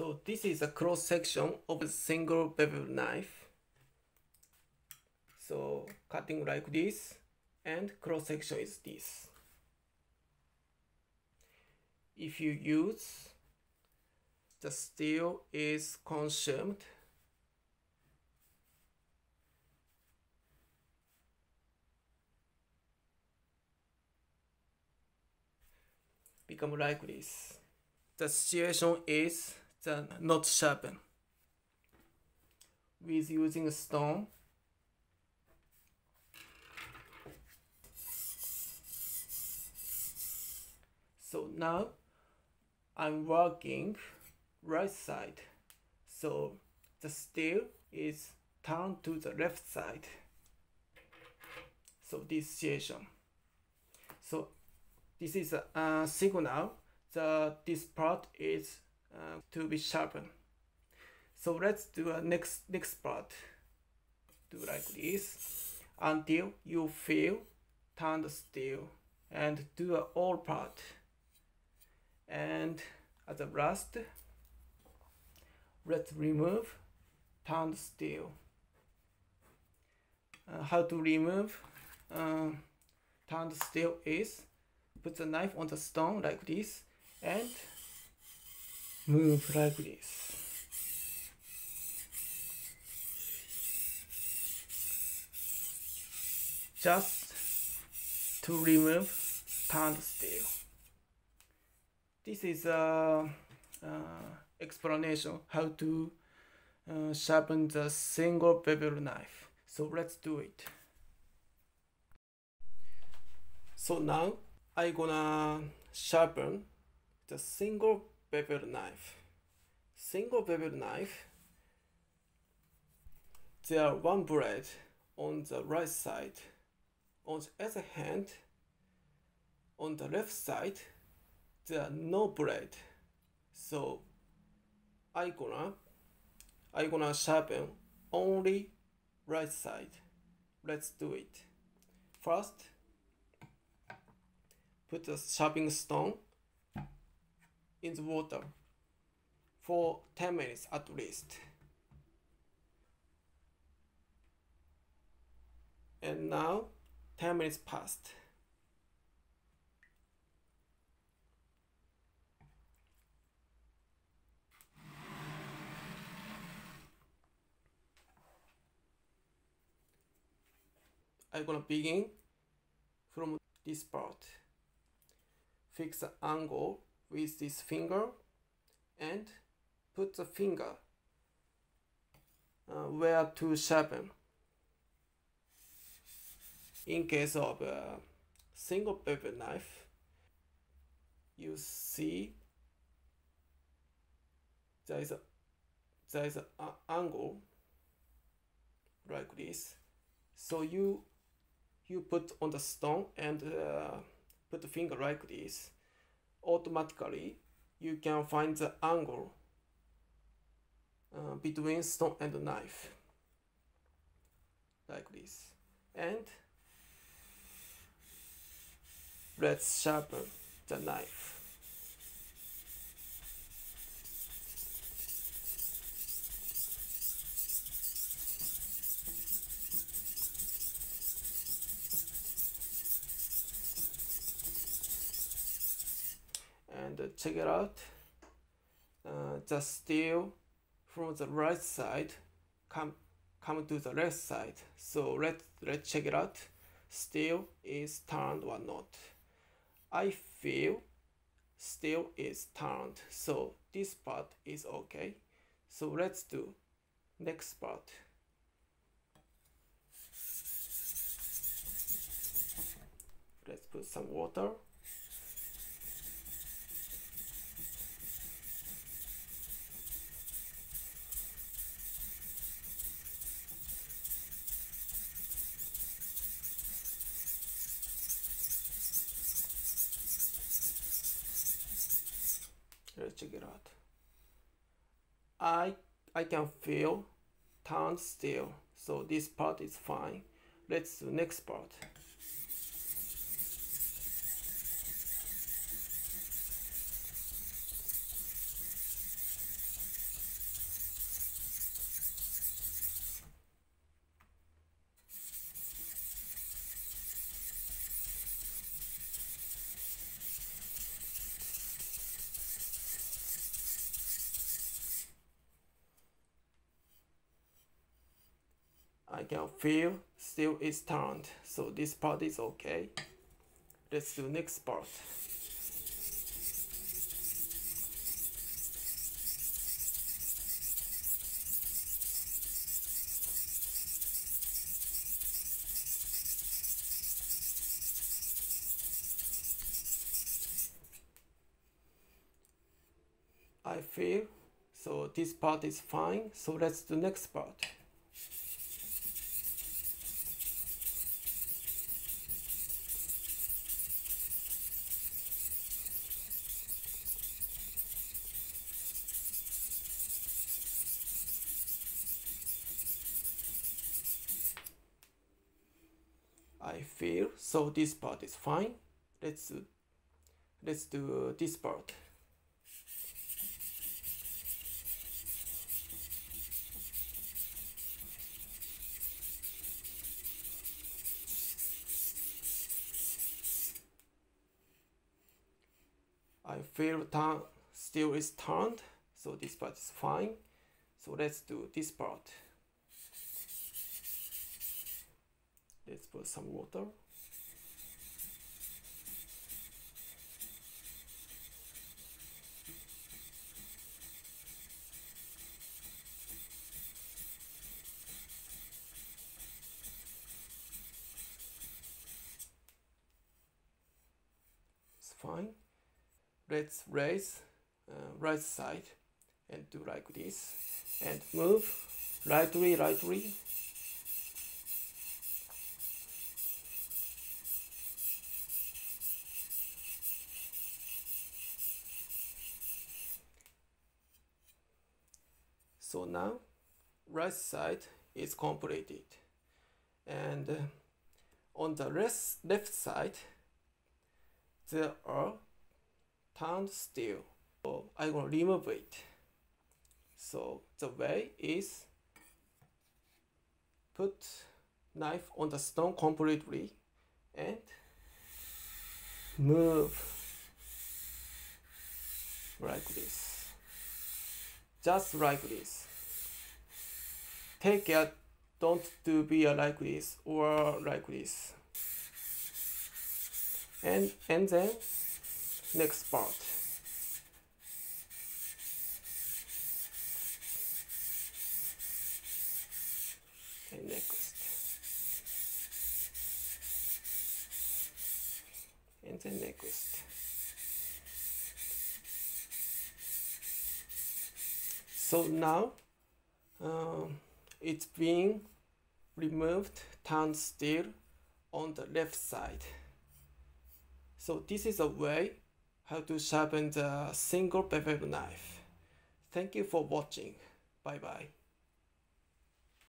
So this is a cross section of a single bevel knife. So cutting like this and cross section is this. If you use the steel is consumed become like this. The situation is the not sharpen. With using a stone, so now I'm working right side. So the steel is turned to the left side. So this situation. So this is a, a signal that this part is uh, to be sharpened. So let's do a next next part. Do like this until you feel turn the steel and do a all part. And at the last, let's remove turned steel. Uh, how to remove uh, turned steel is put the knife on the stone like this and move like this. Just to remove turned steel. This is a uh, explanation how to uh, sharpen the single bevel knife. So let's do it. So now I gonna sharpen the single bevel knife. Single bevel knife. There are one blade on the right side. On the other hand, on the left side, there are no blade. So I gonna I gonna sharpen only right side. Let's do it. First, put the sharpening stone in the water for 10 minutes at least. And now 10 minutes passed. I'm gonna begin from this part. Fix the angle with this finger and put the finger uh, where to sharpen. In case of a single bevel knife, you see there is a there is an angle like this. So you you put on the stone and uh, put the finger like this automatically you can find the angle uh, between stone and knife. Like this. And let's sharpen the knife check it out. Uh, the steel from the right side come come to the left side. So let's let's check it out. Steel is turned or not? I feel steel is turned. So this part is okay. So let's do next part. Let's put some water check it out I I can feel turned steel. so this part is fine let's do next part I can feel still it's turned. So this part is okay. Let's do next part. I feel so this part is fine. So let's do next part I feel. So this part is fine. Let's let's do this part. I feel turn steel is turned so this part is fine. So let's do this part let's put some water. It's fine. Let's raise uh, right side and do like this and move. Lightly lightly so now right side is completed. And uh, on the left, left side there are turned steel so I will remove it. So the way is put knife on the stone completely and move like this just like this. Take care. Don't do be like this or like this. And and then next part. And next. And then next so now um, it's being removed turned steel on the left side so this is a way how to sharpen the single bevel knife. Thank you for watching. Bye bye.